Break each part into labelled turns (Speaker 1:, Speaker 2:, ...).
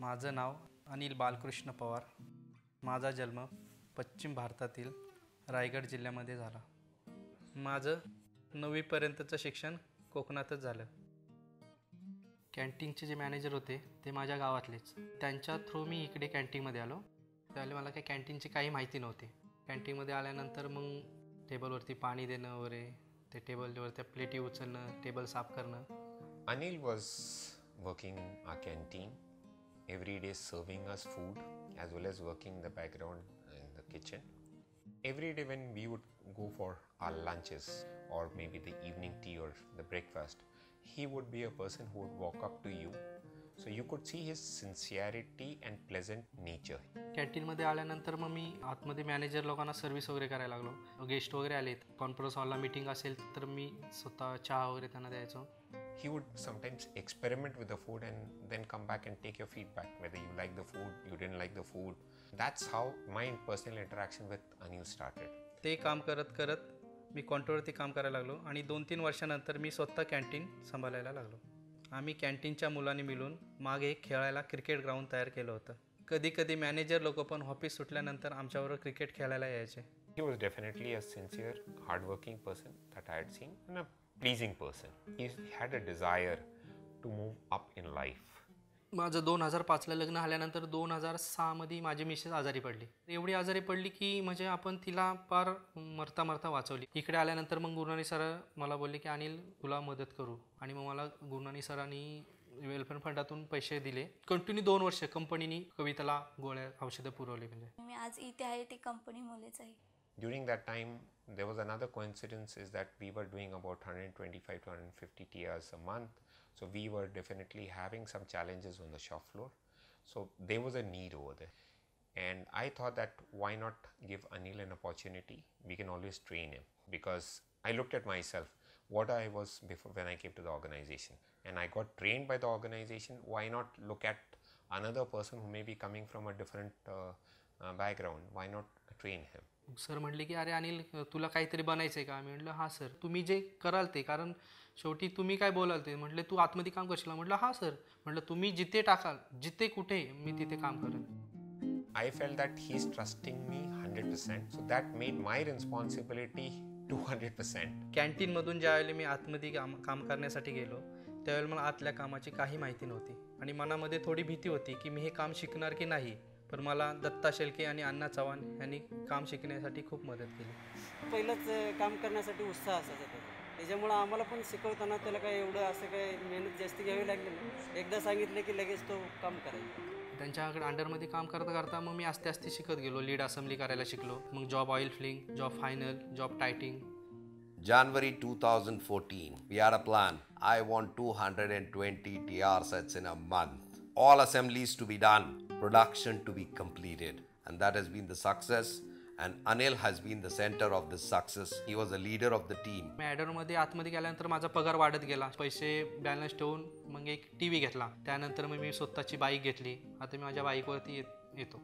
Speaker 1: माझं नाव अनिल बालकृष्ण पवार. माझा जन्म पश्चिम भारतातील रायगड जिल्ह्यामध्ये झाला. माझं नववीपर्यंतचं शिक्षण कोकणातच झालं. कॅन्टीनचे जे मॅनेजर होते ते माझ्या गावातलेच. त्यांच्या थ्रू मी इकडे कॅन्टीनमध्ये आलो. त्यावेळी मला काही कॅन्टीनची काही माहिती नव्हती. कॅन्टीनमध्ये आल्यानंतर मग टेबलवरती पाणी देणं वगैरे ते टेबलवर त्या प्लेटी उचलणं टेबल साफ करणं.
Speaker 2: Anil was working a canteen every day serving us food as well as working in the background in the kitchen. Every day when we would go for our lunches or maybe the evening tea or the breakfast, he would be a person who would walk up to you. So you could see his sincerity and pleasant nature.
Speaker 1: कॅन्टीनमध्ये आल्यानंतर मग मी आतमध्ये manager लोकांना service वगैरे करायला लागलो guest वगैरे आलेत कॉन्फरन्स हॉलला मीटिंग असेल तर मी स्वतः चहा वगैरे त्यांना द्यायचो
Speaker 2: He would sometimes experiment with the food and then come back and take your feedback whether you like the food, you didn't like the food. That's how my personal interaction with Anil started.
Speaker 1: ते काम करत करत मी कॉन्टोवरती काम करायला लागलो आणि दोन तीन वर्षानंतर मी स्वतः कॅन्टीन सांभाळायला लागलो आम्ही कॅन्टीनच्या मुलांनी मिळून मागे खेळायला क्रिकेट ग्राउंड तयार केलं होतं. कधी कधी मॅनेजर लोक पण ऑफिस सुटल्यानंतर आमच्याबरोबर क्रिकेट खेळायला यायचे.
Speaker 2: He was definitely a sincere hardworking person that I had seen a pleasing person he had a desire to move up in life
Speaker 1: माझं दोन हजार पाचला लग्न झाल्यानंतर दोन हजार सहामध्ये माझी मिसेस आजारी पडली. एवढी आजारी पडली की म्हणजे आपण तिला फार मरता मरता वाचवली. इकडे आल्यानंतर मग गुरुनानी सर मला बोलले की अनिल तुला मदत करू. आणि मग मला गुरुनानी सरांनी वेलफेअर फंडातून पैसे दिले. कंटिन्यू दोन वर्ष कंपनीनी कविताला गोळ्या औषधं पुरवली म्हणजे.
Speaker 3: मी आज इथे आहे ती कंपनीमुळेच आहे.
Speaker 2: During that time, there was another coincidence is that we were doing about 125 to 150 TRs a month. So we were definitely having some challenges on the shop floor. So there was a need over there. And I thought that why not give Anil an opportunity? We can always train him because I looked at myself, what I was before when I came to the organization. And I got trained by the organization. Why not look at another person who may be coming from a different uh, uh, background? Why not train him?
Speaker 1: Sir म्हणले की अरे अनिल तुला काहीतरी बनायचं आहे का? मी म्हटलं हां सर. तुम्ही जे कराल ते कारण शेवटी तुम्ही काय बोलाल ते? म्हटलं तू आतमध्ये काम करशील. म्हटलं हां सर. म्हटलं तुम्ही जिथे टाकाल जिथे कुठे मी तिथे काम करेन.
Speaker 2: I felt that he's trusting me 100%. So that made my responsibility 200%.
Speaker 1: कॅन्टीनमधून ज्यावेळेला मी आतमध्ये काम काम करण्यासाठी गेलो त्यावेळेला मला आतल्या कामाची काही माहिती नव्हती. आणि मनामध्ये थोडी भीती होती की मी हे काम शिकणार की नाही. पण मला दत्ता शेळके आणि अण्णा चव्हाण यांनी काम शिकण्यासाठी खूप मदत केली.
Speaker 4: पहिलंच काम करण्यासाठी उत्साह असायचा त्याचा. त्याच्यामुळं आम्हाला पण शिकवताना त्याला काय एवढं असं काय मेहनत जास्त घ्यावी लागली नाही. एकदा सांगितलं की लगेच तो काम करायचा.
Speaker 1: त्यांच्याकडे अंडरमध्ये काम करता करता मग मी आस्ते आस्ते शिकत गेलो. लीड असेंब्ली करायला शिकलो. मग job oil filling job final job tightening.
Speaker 5: January 2014, we had a plan. I want 220 TR sets in a month. All assemblies to be done, production to be completed. And that has been the success. And Anil has been the center of this success. He was the leader of the team.
Speaker 1: मी ॲडरमध्ये आतमध्ये गेल्यानंतर माझा पगार वाढत गेला पैसे balance ठेवून मग एक टी व्ही घेतला त्यानंतर मग मी स्वतःची बाईक घेतली आता मी माझ्या बाईकवरती येत.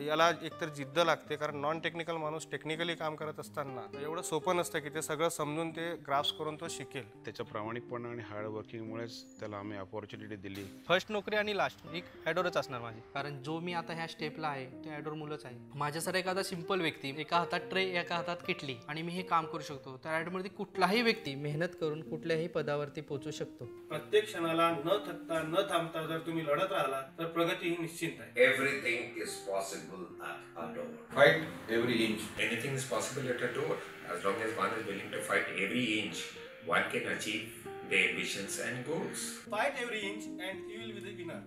Speaker 6: याला एकतर जिद्द लागते कारण नॉन टेक्निकल माणूस टेक्निकली काम करत असताना एवढं सोपं नसतं की ते सगळं समजून ते ग्राफ्स करून तो शिकेल.
Speaker 7: त्याच्या प्रामाणिकपणा आणि हार्ड वर्किंगमुळेच त्याला आम्ही अपॉर्च्युनिटी दिली.
Speaker 1: फर्स्ट नोकरी आणि लास्ट एक ॲडोरच असणार माझी. कारण जो मी आता ह्या स्टेपला आहे ते ॲडोर मुलंच आहे. माझ्यासारखा एखादा सिंपल व्यक्ती एका हातात ट्रे एका हातात किटली आणि मी हे काम करू शकतो तर ॲडोमध्ये कुठलाही व्यक्ती मेहनत करून कुठल्याही पदावरती पोहोचू शकतो.
Speaker 6: प्रत्येक क्षणाला न थकता न थांबता जर तुम्ही लढत राहिला तर प्रगती ही निश्चित आहे.
Speaker 5: anything is possible at a door.
Speaker 8: Fight every inch.
Speaker 2: Anything is possible at a door. As long as one is willing to fight every inch, one can achieve their ambitions and goals.
Speaker 6: Fight every inch and you will be the winner.